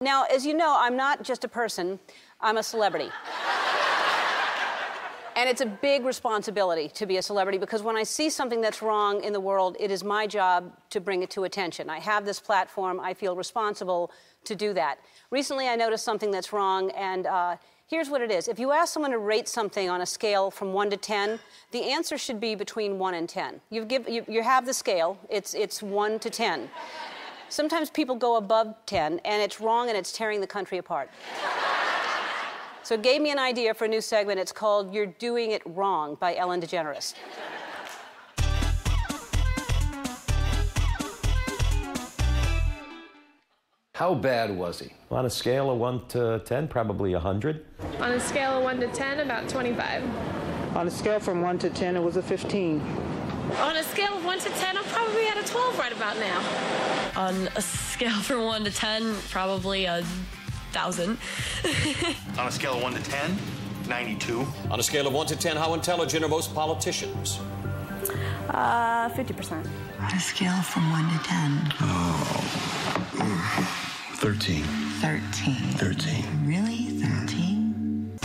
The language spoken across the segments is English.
Now, as you know, I'm not just a person, I'm a celebrity. and it's a big responsibility to be a celebrity because when I see something that's wrong in the world, it is my job to bring it to attention. I have this platform, I feel responsible to do that. Recently, I noticed something that's wrong, and uh, here's what it is. If you ask someone to rate something on a scale from 1 to 10, the answer should be between 1 and 10. You, give, you, you have the scale, it's, it's 1 to 10. Sometimes people go above 10, and it's wrong and it's tearing the country apart. so it gave me an idea for a new segment. It's called You're Doing It Wrong by Ellen DeGeneres. How bad was he? On a scale of 1 to 10, probably 100. On a scale of 1 to 10, about 25. On a scale from 1 to 10, it was a 15. On a scale of 1 to 10, I'm probably at a 12 right about now. On a scale from 1 to 10, probably a 1,000. On a scale of 1 to 10, 92. On a scale of 1 to 10, how intelligent are most politicians? Uh, 50%. On a scale from 1 to 10. Oh. 13. 13. 13. Really? 13?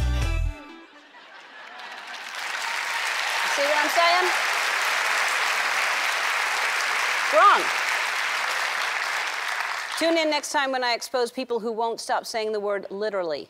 See what I'm saying? Wrong. Tune in next time when I expose people who won't stop saying the word literally.